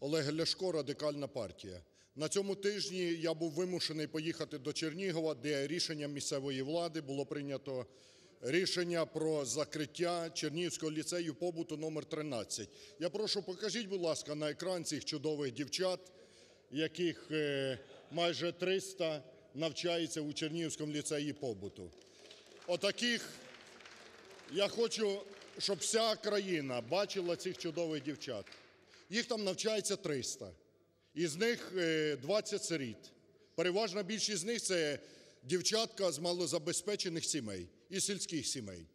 Олег Ляшко, Радикальна партія. На цьому тижні я був вимушений поїхати до Чернігова, де рішенням місцевої влади було прийнято рішення про закриття Чернігівського ліцею побуту № 13. Я прошу, покажіть, будь ласка, на екран цих чудових дівчат, яких е, майже 300 навчається у Чернігівському ліцеї побуту. Отаких я хочу, щоб вся країна бачила цих чудових дівчат. Їх там навчається 300, із них е, 20 сиріт. Переважна більшість з них – це дівчатка з малозабезпечених сімей і сільських сімей.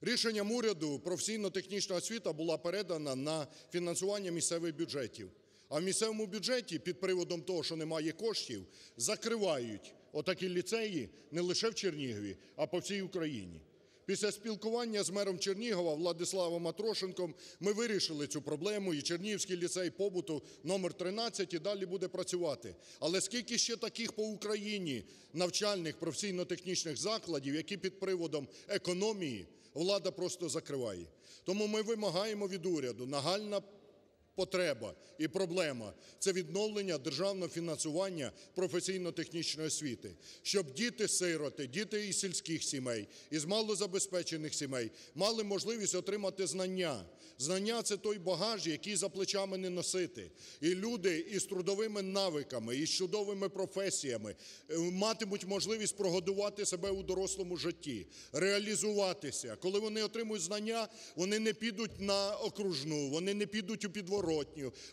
Рішенням уряду професійно-технічна освіта була передана на фінансування місцевих бюджетів. А в місцевому бюджеті під приводом того, що немає коштів, закривають отакі ліцеї не лише в Чернігові, а по всій Україні. Після спілкування з мером Чернігова Владиславом Атрошенком ми вирішили цю проблему, і Чернігівський ліцей побуту номер 13 і далі буде працювати. Але скільки ще таких по Україні навчальних професійно-технічних закладів, які під приводом економії влада просто закриває? Тому ми вимагаємо від уряду нагальна потреба і проблема – це відновлення державного фінансування професійно-технічної освіти, щоб діти-сироти, діти із сільських сімей, із малозабезпечених сімей мали можливість отримати знання. Знання – це той багаж, який за плечами не носити. І люди із трудовими навиками, із чудовими професіями е, матимуть можливість прогодувати себе у дорослому житті, реалізуватися. Коли вони отримують знання, вони не підуть на окружну, вони не підуть у підворотню,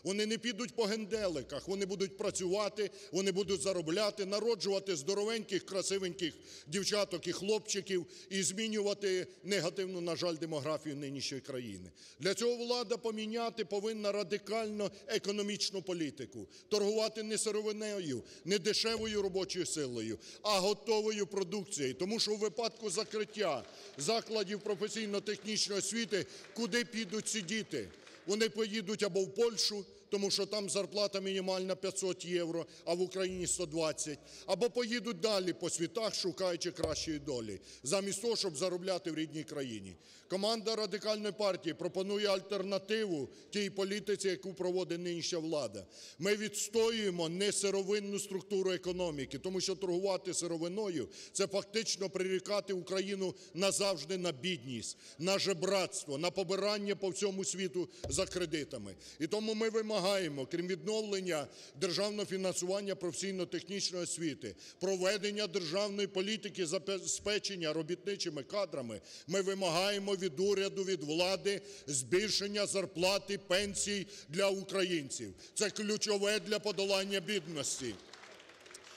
вони не підуть по генделиках, вони будуть працювати, вони будуть заробляти, народжувати здоровеньких, красивеньких дівчаток і хлопчиків і змінювати негативну, на жаль, демографію нинішньої країни. Для цього влада поміняти повинна радикально економічну політику, торгувати не сировиною, не дешевою робочою силою, а готовою продукцією. Тому що у випадку закриття закладів професійно-технічної освіти куди підуть ці діти? Вони поїдуть або в Польщу, тому що там зарплата мінімальна 500 євро, а в Україні 120, або поїдуть далі по світах, шукаючи кращої долі, замість того, щоб заробляти в рідній країні. Команда Радикальної партії пропонує альтернативу тій політиці, яку проводить нинішня влада. Ми відстоюємо не сировинну структуру економіки, тому що торгувати сировиною – це фактично прирікати Україну назавжди на бідність, на жебратство, на побирання по всьому світу за кредитами. І тому ми вимагаємо, крім відновлення державного фінансування професійно-технічної освіти, проведення державної політики забезпечення робітничими кадрами, ми вимагаємо від уряду, від влади збільшення зарплат і пенсій для українців. Це ключове для подолання бідності.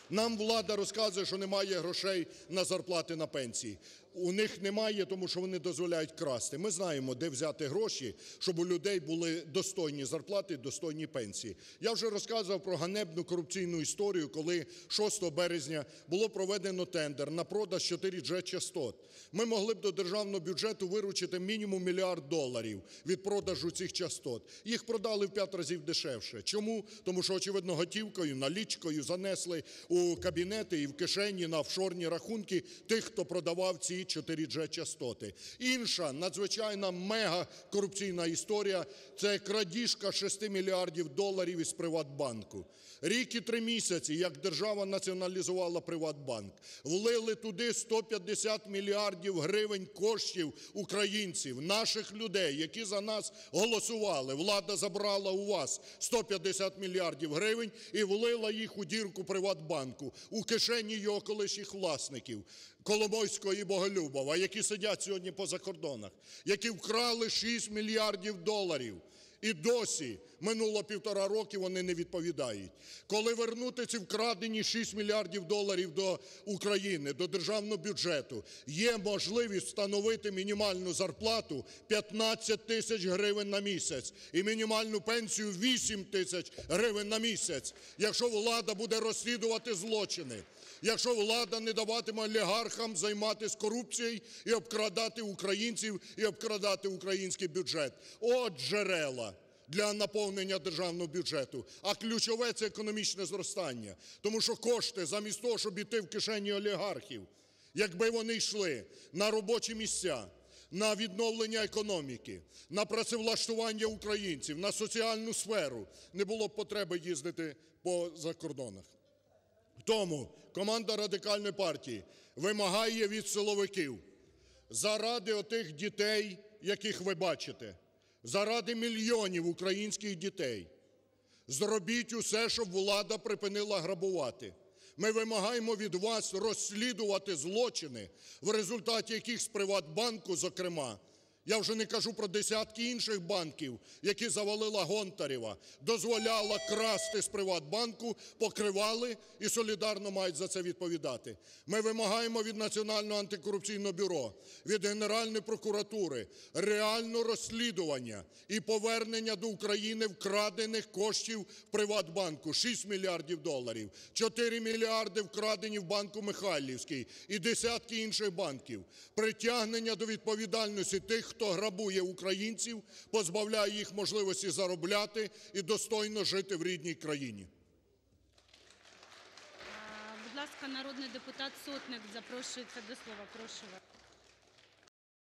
Нам влада розказує, що немає грошей на зарплати, на пенсії. У них немає, тому що вони дозволяють красти. Ми знаємо, де взяти гроші, щоб у людей були достойні зарплати, достойні пенсії. Я вже розказував про ганебну корупційну історію, коли 6 березня було проведено тендер на продаж 4G-частот. Ми могли б до державного бюджету виручити мінімум мільярд доларів від продажу цих частот. Їх продали в 5 разів дешевше. Чому? Тому що, очевидно, готівкою, налічкою занесли у кабінети і в кишені на офшорні рахунки тих, хто продавав ці 4G-частоти. Інша надзвичайна мегакорупційна історія – це крадіжка 6 мільярдів доларів із Приватбанку. Рік і три місяці, як держава націоналізувала Приватбанк, влили туди 150 мільярдів гривень коштів українців, наших людей, які за нас голосували. Влада забрала у вас 150 мільярдів гривень і влила їх у дірку Приватбанку, у кишені його колишніх власників Коломойського і Боголюбова, які сидять сьогодні по закордонах, які вкрали 6 мільярдів доларів. І досі минуло півтора роки, вони не відповідають. Коли вернути ці вкрадені 6 мільярдів доларів до України, до державного бюджету, є можливість встановити мінімальну зарплату 15 тисяч гривень на місяць і мінімальну пенсію 8 тисяч гривень на місяць, якщо влада буде розслідувати злочини. Якщо влада не даватиме олігархам займатися корупцією і обкрадати українців, і обкрадати український бюджет. От джерела для наповнення державного бюджету. А ключове – це економічне зростання. Тому що кошти замість того, щоб іти в кишені олігархів, якби вони йшли на робочі місця, на відновлення економіки, на працевлаштування українців, на соціальну сферу, не було б потреби їздити по закордонах. Тому команда Радикальної партії вимагає від силовиків заради отих дітей, яких ви бачите, заради мільйонів українських дітей зробіть усе, щоб влада припинила грабувати. Ми вимагаємо від вас розслідувати злочини, в результаті яких з Приватбанку, зокрема, я вже не кажу про десятки інших банків, які завалила Гонтарєва, дозволяла красти з Приватбанку, покривали і солідарно мають за це відповідати. Ми вимагаємо від Національного антикорупційного бюро, від Генеральної прокуратури реального розслідування і повернення до України вкрадених коштів Приватбанку 6 мільярдів доларів, 4 мільярди вкрадені в банку Михайлівський і десятки інших банків, притягнення до відповідальності тих, хто грабує українців, позбавляє їх можливості заробляти і достойно жити в рідній країні. Будь ласка, народний депутат Сотник запрошується до слова. Прошу вас.